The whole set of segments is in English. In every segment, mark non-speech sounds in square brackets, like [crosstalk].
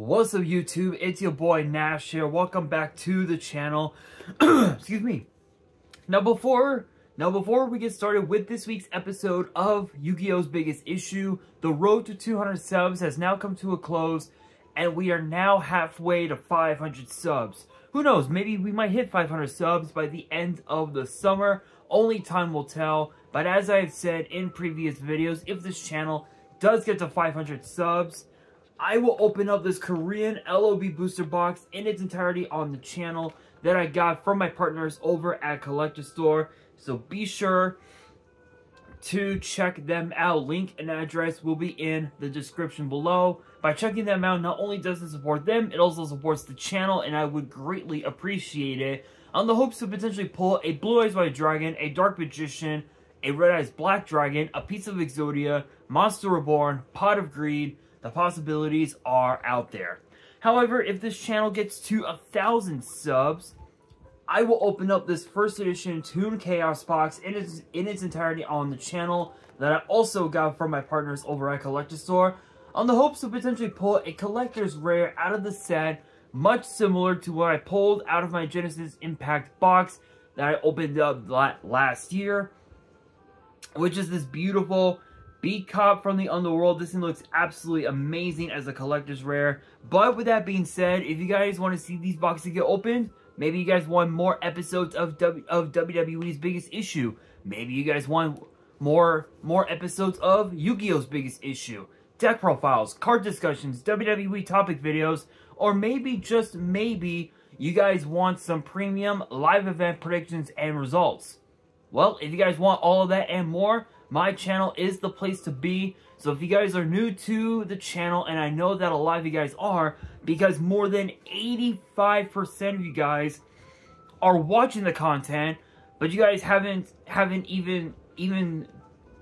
What's up YouTube? It's your boy Nash here. Welcome back to the channel. [clears throat] Excuse me. Now before now before we get started with this week's episode of Yu-Gi-Oh's biggest issue, the road to 200 subs has now come to a close and we are now halfway to 500 subs. Who knows, maybe we might hit 500 subs by the end of the summer. Only time will tell. But as I have said in previous videos, if this channel does get to 500 subs, I will open up this Korean LOB booster box in its entirety on the channel that I got from my partners over at Collector Store. So be sure to check them out. Link and address will be in the description below. By checking them out, not only does it support them, it also supports the channel, and I would greatly appreciate it. On the hopes to potentially pull a Blue Eyes White Dragon, a Dark Magician, a Red Eyes Black Dragon, a piece of Exodia, Monster Reborn, Pot of Greed, the possibilities are out there. However, if this channel gets to a thousand subs, I will open up this first edition Toon Chaos box in its, in its entirety on the channel that I also got from my partners over at Collector Store on the hopes to potentially pull a collector's rare out of the set much similar to what I pulled out of my Genesis Impact box that I opened up last year which is this beautiful Beat Cop from the Underworld. This thing looks absolutely amazing as a collector's rare. But with that being said, if you guys want to see these boxes get opened, maybe you guys want more episodes of, w of WWE's biggest issue. Maybe you guys want more, more episodes of Yu-Gi-Oh's biggest issue. Deck profiles, card discussions, WWE topic videos, or maybe, just maybe, you guys want some premium live event predictions and results. Well, if you guys want all of that and more, my channel is the place to be. So if you guys are new to the channel, and I know that a lot of you guys are, because more than 85% of you guys are watching the content, but you guys haven't haven't even even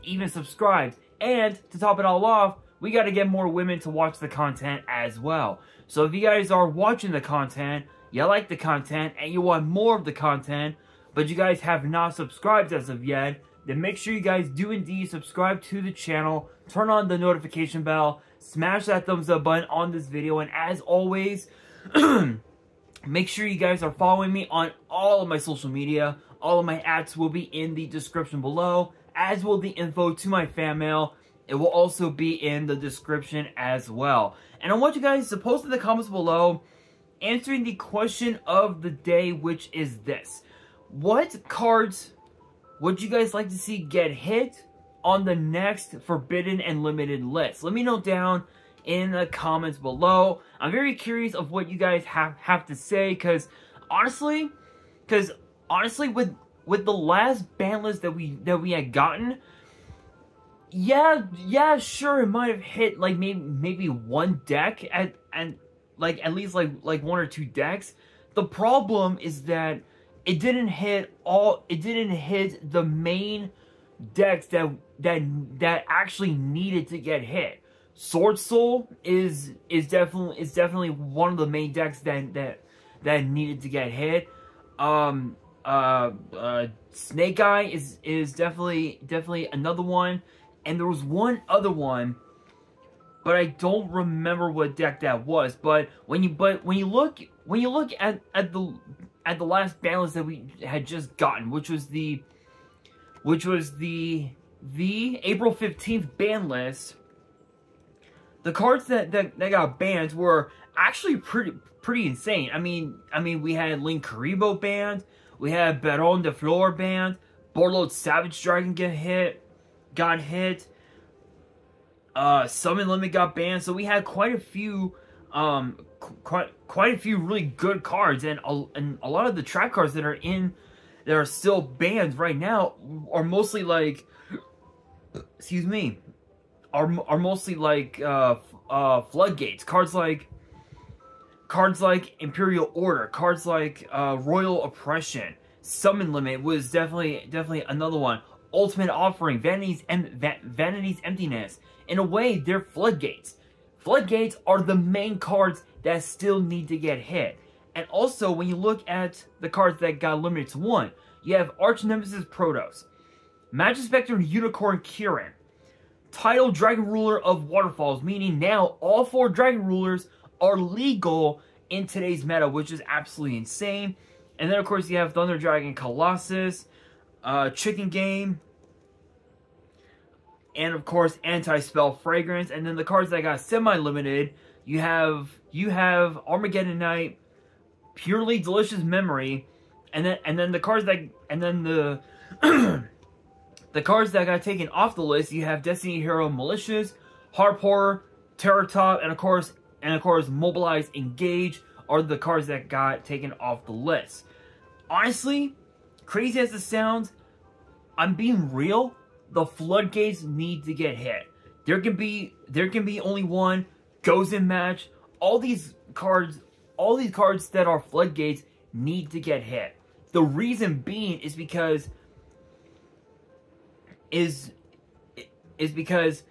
even subscribed. And to top it all off, we got to get more women to watch the content as well. So if you guys are watching the content, you like the content, and you want more of the content, but you guys have not subscribed as of yet, then make sure you guys do indeed subscribe to the channel, turn on the notification bell, smash that thumbs up button on this video, and as always, [clears throat] make sure you guys are following me on all of my social media. All of my ads will be in the description below, as will the info to my fan mail. It will also be in the description as well. And I want you guys to post in the comments below answering the question of the day, which is this. What cards would you guys like to see get hit on the next Forbidden and Limited list? Let me know down in the comments below. I'm very curious of what you guys have, have to say, because honestly, because honestly, with with the last ban list that we that we had gotten, yeah, yeah, sure, it might have hit like maybe maybe one deck at and like at least like like one or two decks. The problem is that it didn't hit all it didn't hit the main decks that that that actually needed to get hit. Sword Soul is is definitely is definitely one of the main decks that that that needed to get hit. Um uh, uh Snake Eye is is definitely definitely another one and there was one other one but I don't remember what deck that was. But when you but when you look when you look at at the at the last ban list that we had just gotten, which was the which was the the April 15th ban list. The cards that, that, that got banned were actually pretty pretty insane. I mean, I mean we had Linkuriboh banned, we had Baronne de Fleur banned, Borreload Savage Dragon get hit, got hit. Uh, Summon Limit got banned, so we had quite a few um, quite quite a few really good cards, and a, and a lot of the trap cards that are in that are still banned right now are mostly like, excuse me, are are mostly like uh, uh, floodgates cards like cards like Imperial Order, cards like uh, Royal Oppression, Summon Limit was definitely definitely another one. Ultimate Offering, Vanity's, em Vanity's Emptiness. In a way, they're floodgates. Floodgates are the main cards that still need to get hit. And also, when you look at the cards that got limited to one, you have Arch Nemesis Protos, Magic Spectre Unicorn Kirin, Tidal Dragon Ruler of Waterfalls, meaning now all four Dragon Rulers are legal in today's meta, which is absolutely insane. And then, of course, you have Thunder Dragon Colossus, uh, Chicken Game, and of course, Anti-Spell Fragrance. And then the cards that got semi-limited, you have you have Armageddon Knight, Purely Delicious Memory, and then and then the cards that and then the [clears throat] the cards that got taken off the list, you have Destiny Hero Malicious, Harp Horror, Terror Top, and of course and of course Mobilize Engage are the cards that got taken off the list. Honestly, crazy as it sounds, I'm being real. The floodgates need to get hit. There can be there can be only one Gozen Match. All these cards, all these cards that are floodgates need to get hit. The reason being is because is is because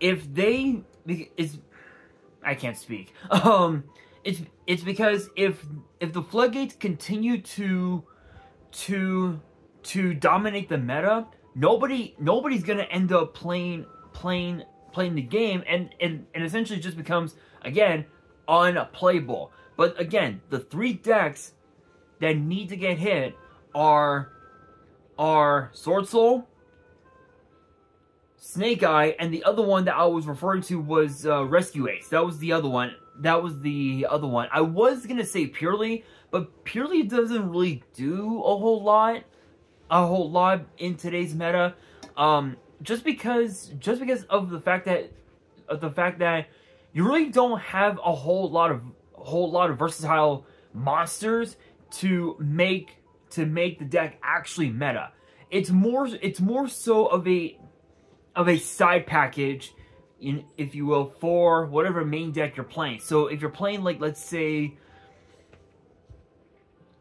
if they is I can't speak. [laughs] Um it's it's because if if the floodgates continue to to to dominate the meta, nobody nobody's gonna end up playing playing playing the game and and, and essentially just becomes again unplayable. But again, the three decks that need to get hit are are Sword Soul, Snake Eye, and the other one that I was referring to was uh, Rescue Ace. That was the other one. That was the other one. I was gonna say Purely, but Purely doesn't really do a whole lot, a whole lot in today's meta. Um, just because, just because of the fact that, of the fact that you really don't have a whole lot of, whole lot of versatile monsters to make to make the deck actually meta. It's more it's more so of a of a side package in if you will for whatever main deck you're playing. So if you're playing like let's say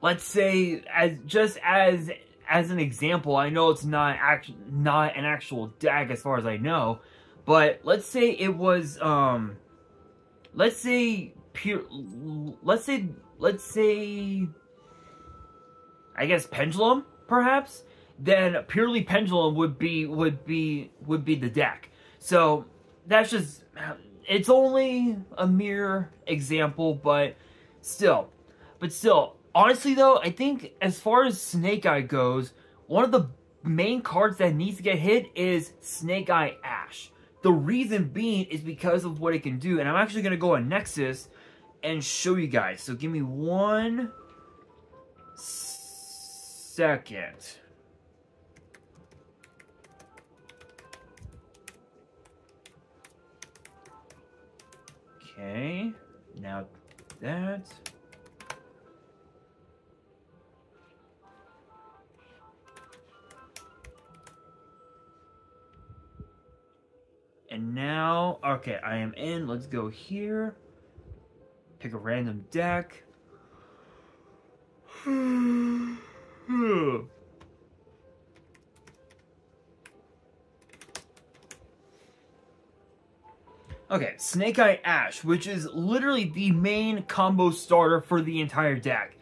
let's say as just as as an example, I know it's not act not an actual deck as far as I know, but let's say it was um let's say pure let's say let's say I guess pendulum perhaps then purely pendulum would be would be would be the deck. So that's just it's only a mere example, but still, but still, honestly though, I think as far as Snake Eye goes, one of the main cards that needs to get hit is Snake Eye Ash. The reason being is because of what it can do, and I'm actually gonna go on Nexus and show you guys. So give me one second. Okay, now that. And now, okay, I am in. Let's go here. Pick a random deck. [sighs] Okay, Snake Eye Ash, which is literally the main combo starter for the entire deck.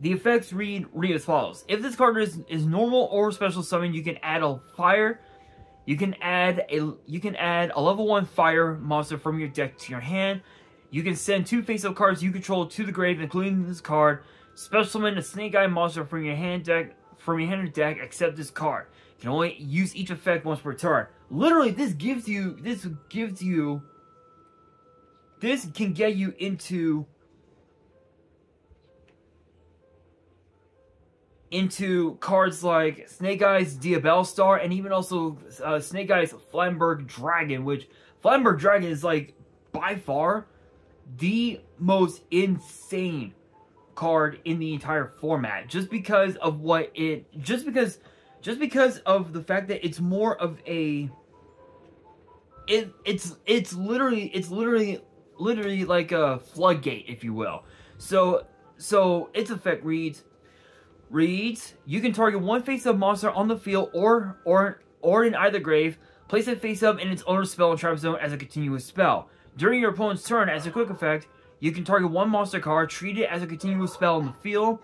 The effects read, read as follows. If this card is, is normal or special summon, you can add a fire. You can add a you can add a level 1 fire monster from your deck to your hand. You can send two face-up cards you control to the grave, including this card. Special summon a Snake Eye monster from your hand deck from your hand deck, except this card. You can only use each effect once per turn. Literally, this gives you this gives you this can get you into into cards like Snake Eyes Diabellstar and even also uh, Snake Eyes Flamberge Dragon, which Flamberge Dragon is like by far the most insane card in the entire format just because of what it just because just because of the fact that it's more of a it it's it's literally it's literally literally like a floodgate, if you will. So, so its effect reads, reads, you can target one face-up monster on the field or, or, or in either grave, place it face-up in its owner's spell and trap zone as a continuous spell. During your opponent's turn, as a quick effect, you can target one monster card, treat it as a continuous spell in the field,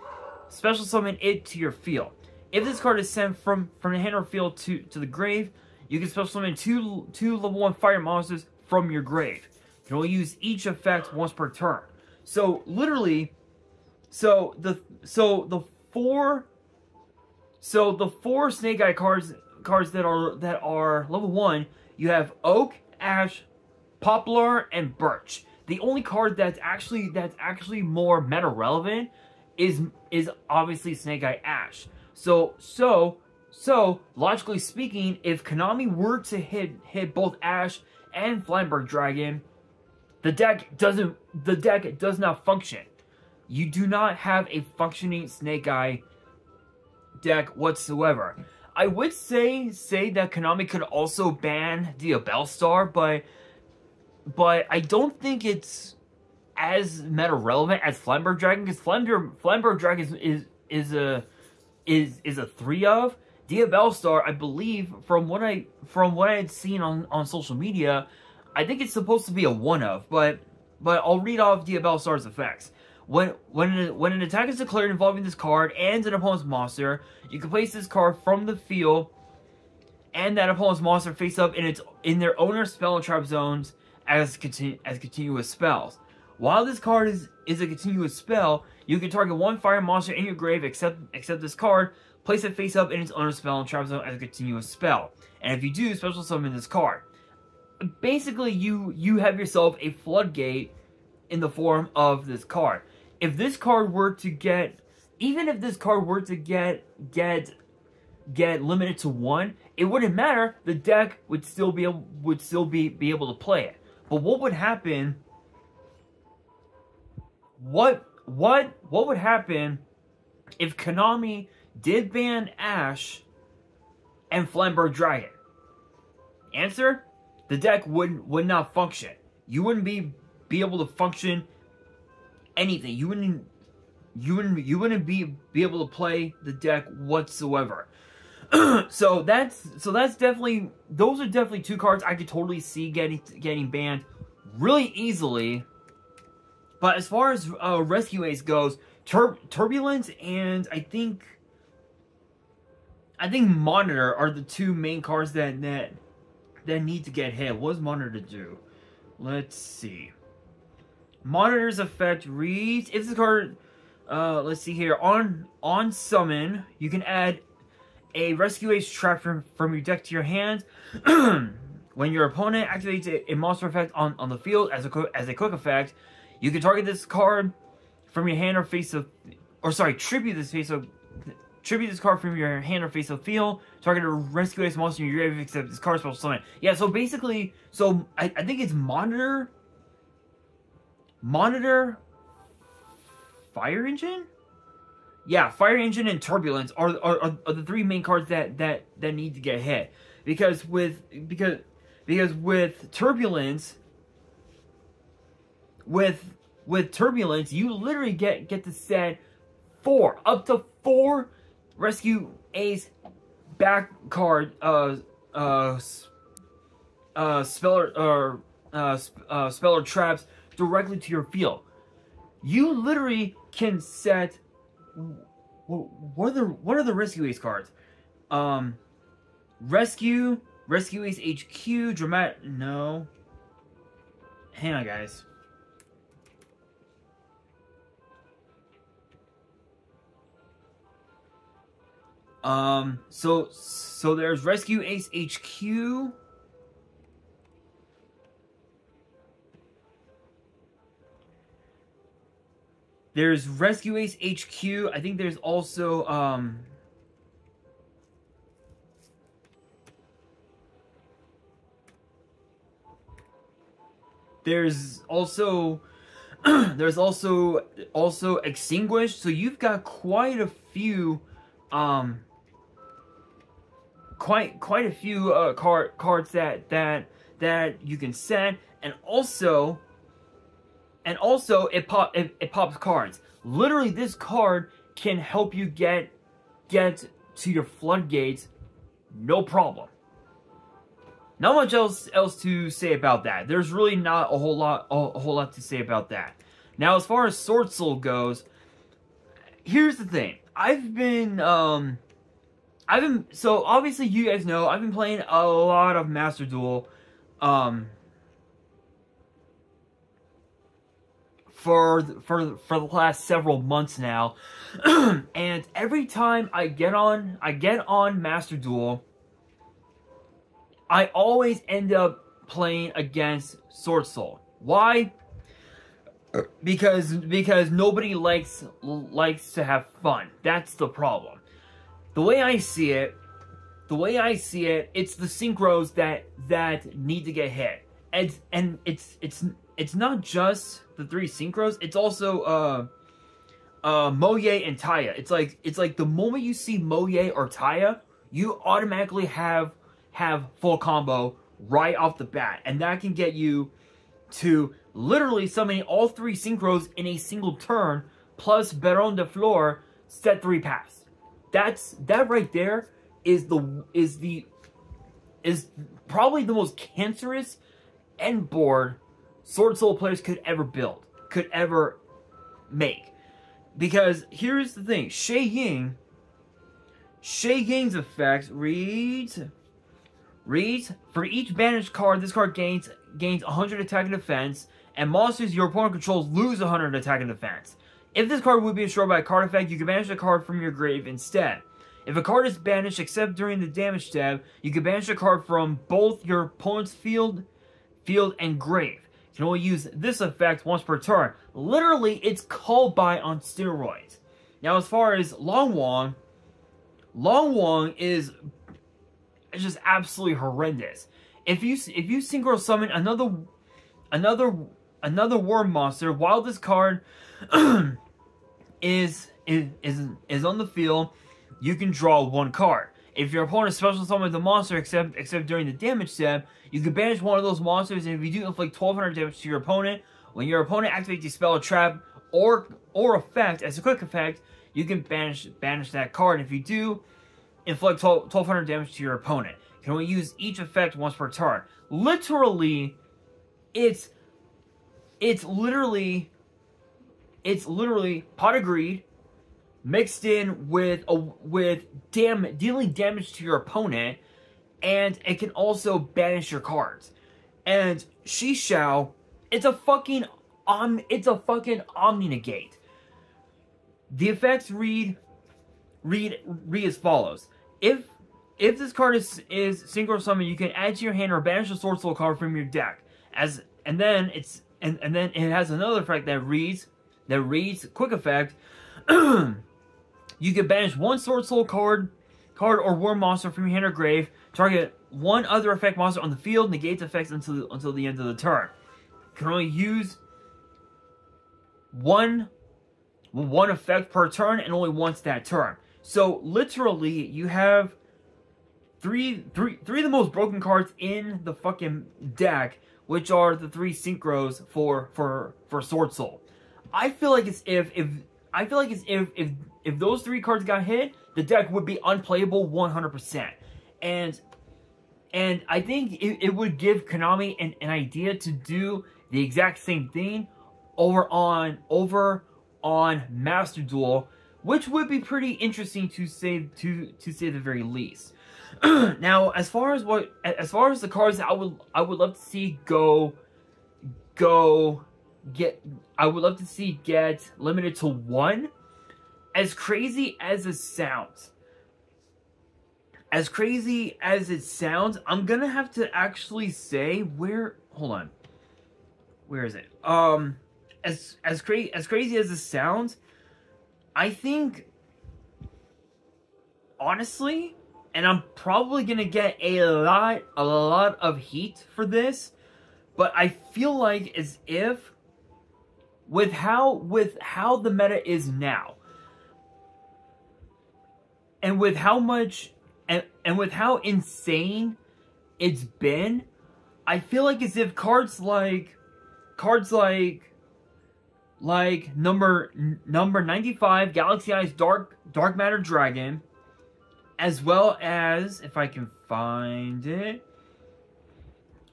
special summon it to your field. If this card is sent from, from the hand or field to, to the grave, you can special summon two, two level 1 fire monsters from your grave. can only use each effect once per turn. So literally, so the so the four so the four Snake Eye cards cards that are that are level one, you have Oak, Ash, Poplar, and Birch. The only card that's actually that's actually more meta relevant is is obviously Snake Eye Ash. So so so logically speaking, if Konami were to hit hit both Ash and Flamberge Dragon, the deck doesn't the deck does not function. You do not have a functioning Snake Eye deck whatsoever. I would say say that Konami could also ban Diabellstar, but but I don't think it's as meta relevant as Flamberge Dragon because flamberge Dragon is, is is a is is a three of Diabellstar. I believe from what I from what I had seen on on social media, I think it's supposed to be a one of, but but I'll read off Diabellstar's effects. When when when an attack is declared involving this card and an opponent's monster, you can place this card from the field and that opponent's monster face up in its in their owner's spell and trap zones as continu as continuous spells. While this card is is a continuous spell, you can target one fire monster in your grave except except this card, place it face up in its owner's spell and trap zone as a continuous spell. And if you do, special summon this card. Basically, you you have yourself a floodgate in the form of this card if this card were to get, even if this card were to get, get, get limited to one, it wouldn't matter. The deck would still be able, would still be, be able to play it. But what would happen, what, what, what would happen if Konami did ban Ash and Flamberge Dragon? Answer, the deck would would not function. You wouldn't be be able to function anything. You wouldn't you wouldn't you wouldn't be be able to play the deck whatsoever. [clears throat] so that's so that's definitely those are definitely two cards I could totally see getting getting banned really easily. But as far as uh, Rescue Ace goes, Tur Turbulence and I think I think Monitor are the two main cards that that that need to get hit. What does Monitor do? Let's see. Monitor's effect reads, if the card, uh, let's see here, on on summon, you can add a Rescue Ace trap from, from your deck to your hand. [clears throat] when your opponent activates a, a, monster effect on, on the field as a, as a quick effect, you can target this card from your hand or face of, or sorry, tribute this face of, tribute this card from your hand or face of field, target a Rescue Ace monster in your grave except this card special summon. Yeah, so basically, so I, I think it's Monitor Monitor, Fire Engine? Yeah, Fire Engine and Turbulence are, are, are the three main cards that, that, that need to get hit. Because with, because, because with Turbulence, with, with Turbulence, you literally get, get to set four, up to four Rescue Ace back card, uh, uh, uh, speller, uh, uh, uh, speller traps directly to your field. You literally can set what are the what are the rescue ace cards? Um, rescue, rescue ace HQ, dramatic. No, hang on, guys. Um, so so there's rescue ace HQ. There's Rescue Ace HQ. I think there's also um There's also [clears throat] there's also also extinguished. So you've got quite a few um quite quite a few uh card cards that that that you can send and also and also, it, pop, it, it pops cards. Literally, this card can help you get get to your floodgates no problem. Not much else else to say about that. There's really not a whole lot a, whole lot to say about that. Now, as far as Sword Soul goes, here's the thing. I've been um I've been so obviously you guys know I've been playing a lot of Master Duel um for for for the last several months now. [clears throat] and every time I get on I get on Master Duel, I always end up playing against Sword Soul. Why? Because because nobody likes likes to have fun. That's the problem. The way I see it, the way I see it, it's the synchros that that need to get hit. And and it's it's it's not just the three synchros, it's also uh uh Moye and Taia. It's like it's like the moment you see Moye or Taia, you automatically have have full combo right off the bat. And that can get you to literally summoning all three synchros in a single turn, plus Baronne de Fleur set three pass. That's that right there is the is the is probably the most cancerous end board Sword Soul players could ever build, could ever make. Because here's the thing, Chengying, Shay Ying's effect reads reads for each banished card, this card gains gains 100 attack and defense, and monsters your opponent controls lose 100 attack and defense. If this card would be destroyed by a card effect, you can banish a card from your grave instead. If a card is banished except during the damage step, you can banish a card from both your opponent's field, field and grave. Can only use this effect once per turn. Literally, it's called by on steroids. Now, as far as Long Wong, Long Wong is just absolutely horrendous. If you if you synchro summon another another another Wyrm monster while this card [clears throat] is is is is on the field, you can draw one card. If your opponent special summons a monster except except during the damage step, you can banish one of those monsters, and if you do inflict 1200 damage to your opponent, when your opponent activates a spell, trap, or or effect as a quick effect, you can banish banish that card. If you do, inflict 1200 damage to your opponent. Can only use each effect once per turn. Literally, it's it's literally it's literally pot of greed mixed in with a with dam dealing damage to your opponent, and it can also banish your cards. And she shall. it's a fucking um, it's a fucking Omni Negate. The effects read read read as follows: If if this card is is synchro summon, you can add to your hand or banish a Sword Soul card from your deck. As and then it's and and then it has another effect that reads that reads quick effect. [clears throat] You can banish one Sword Soul card, card or War monster from your hand or grave. Target one other effect monster on the field. Negates effects until until the end of the turn. You can only use one one effect per turn and only once that turn. So literally, you have three three three of the most broken cards in the fucking deck, which are the three synchros for for for Sword Soul. I feel like it's if if I feel like if if if those three cards got hit, the deck would be unplayable 100%. And and I think it, it would give Konami an, an idea to do the exact same thing over on over on Master Duel, which would be pretty interesting to say to to say the very least. [clears throat] now, as far as what as far as the cards I would I would love to see go go get I would love to see get limited to one as crazy as it sounds, as crazy as it sounds, I'm gonna have to actually say where. Hold on, where is it? Um, as as crazy as crazy as it sounds, I think honestly, and I'm probably gonna get a lot a lot of heat for this, but I feel like as if with how with how the meta is now and with how much and, and with how insane it's been, I feel like as if cards like cards like like number number 95 Galaxy Eyes Dark Dark Matter Dragon as well as if I can find it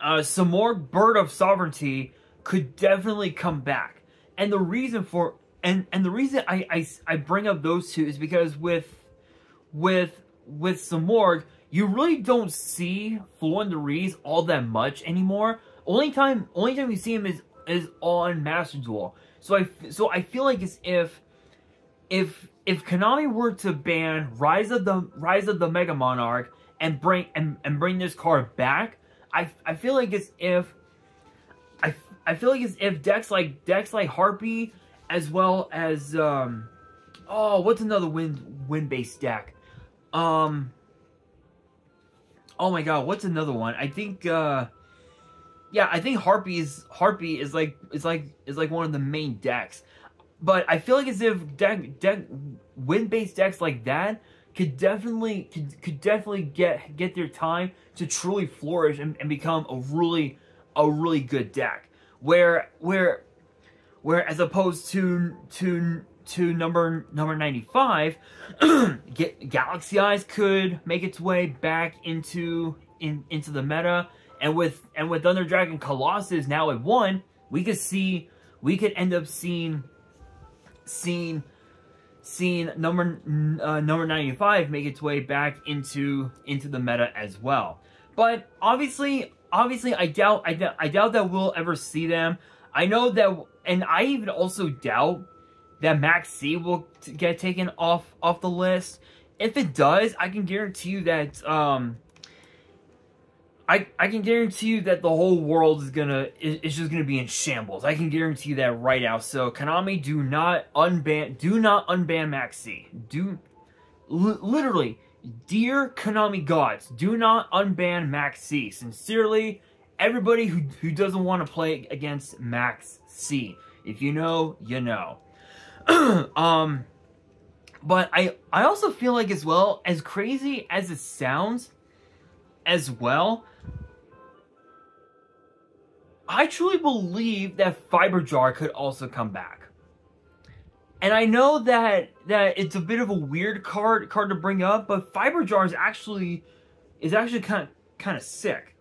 uh Simorgh Bird of Sovereignty could definitely come back. And the reason for and and the reason I I, I bring up those two is because with with with Simorgh, you really don't see Floowandereeze all that much anymore. Only time only time you see him is is on Master Duel. So I so I feel like as if if if Konami were to ban Rise of the Rise of the Mega Monarch and bring and, and bring this card back, I I feel like as if I feel like as if decks like decks like Harpie as well as um oh what's another wind wind based deck? Um oh my god what's another one? I think uh yeah I think Harpie is Harpie is like is like is like one of the main decks. But I feel like as if deck deck wind based decks like that could definitely could, could definitely get get their time to truly flourish and, and become a really a really good deck where where where as opposed to to to number number 95 [clears throat] get galaxy eyes could make its way back into in into the meta. And with and with thunder dragon colossus now at one we could see we could end up seeing seeing seeing number uh, number 95 make its way back into into the meta as well. But obviously obviously i doubt i I doubt that we'll ever see them i know that and i even also doubt that Maxx C will get taken off off the list if it does i can guarantee you that um I, I can guarantee you that the whole world is gonna is, is just gonna be in shambles. I can guarantee you that right now. So Konami, do not unban do not unban Maxx C. Do literally, dear Konami gods, do not unban Maxx C. Sincerely, everybody who who doesn't want to play against Maxx C. If you know, you know. [clears throat] um, but I I also feel like as well as crazy as it sounds, as well I truly believe that Fiber Jar could also come back. And I know that that it's a bit of a weird card card to bring up, but Fiber Jar is actually is actually kind of kind of sick.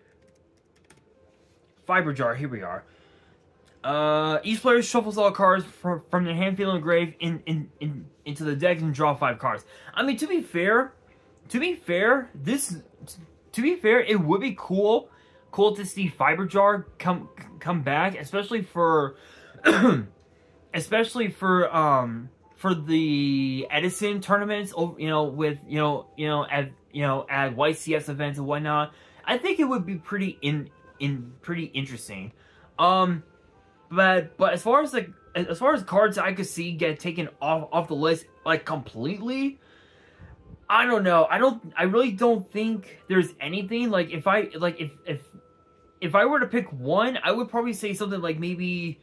Fiber Jar, here we are. Uh, each player shuffles all cards from, from their hand, field, and grave in, in, in, into the deck and draw five cards. I mean, to be fair, to be fair, this, to be fair, it would be cool cool to see Fiber Jar come come back, especially for [clears throat] especially for um for the Edison tournaments. You know, with you know you know at you know at YCS events and whatnot. I think it would be pretty in in pretty interesting. Um, but but as far as like as far as cards I could see get taken off off the list like completely. I don't know. I don't. I really don't think there's anything like if I like if if if I were to pick one, I would probably say something like maybe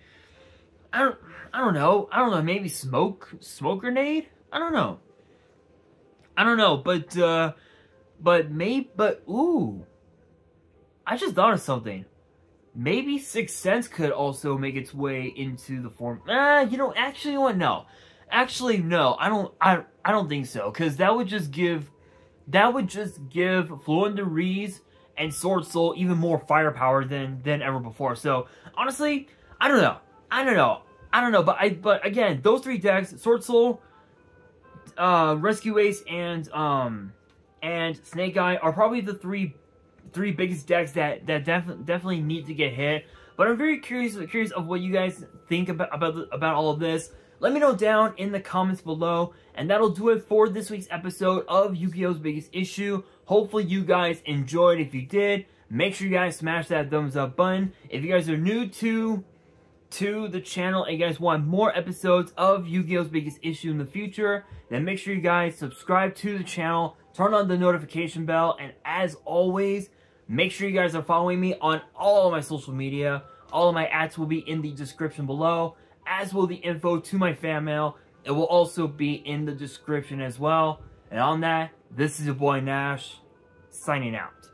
I don't I don't know. I don't know, maybe smoke smoke grenade? I don't know. I don't know, but uh but maybe but ooh. I just thought of something. Maybe Sixth Sense could also make its way into the form. Ah, you know, actually, what? No, actually, no. I don't. I I don't think so. Because that would just give, that would just give Floowandereeze and Sword Soul even more firepower than than ever before. So honestly, I don't know. I don't know. I don't know. But I but again, those three decks, Sword Soul, uh, Rescue Ace, and um and Snake Eye are probably the three three biggest decks that that def definitely need to get hit. But I'm very curious curious of what you guys think about about about all of this. Let me know down in the comments below. And that'll do it for this week's episode of Yu-Gi-Oh's Biggest Issue. Hopefully you guys enjoyed. If you did, make sure you guys smash that thumbs up button. If you guys are new to to the channel and you guys want more episodes of Yu-Gi-Oh's Biggest Issue in the future, then make sure you guys subscribe to the channel, turn on the notification bell, and as always, make sure you guys are following me on all of my social media. All of my ads will be in the description below, as will the info to my fan mail. It will also be in the description as well. And on that, this is your boy Nash, signing out.